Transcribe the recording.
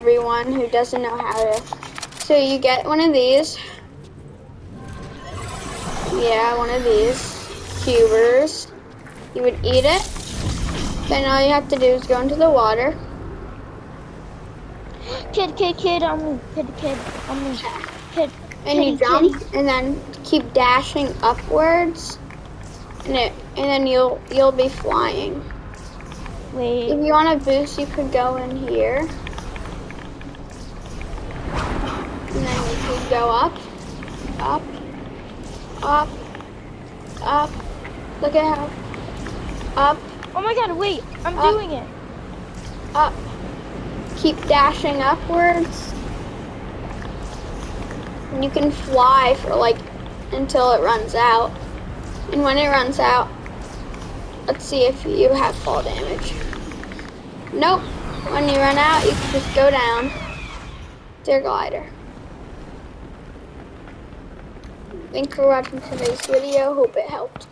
everyone who doesn't know how to. So you get one of these. Yeah, one of these cubers. You would eat it. Then all you have to do is go into the water. Kid, kid, kid, on me. Kid, kid, on me. Kid. and you jump kitty. and then keep dashing upwards and it and then you'll you'll be flying. Wait. If you want a boost you could go in here. Go up, up, up, up. Look at how up, Oh my god, wait. I'm Up. doing it. up. Keep dashing upwards. And you can fly for like until it runs out. And when it runs out, let's see if you have fall damage. Nope. When you run out, you can just go down. Dear glider. Thanks for watching today's video. Hope it helped.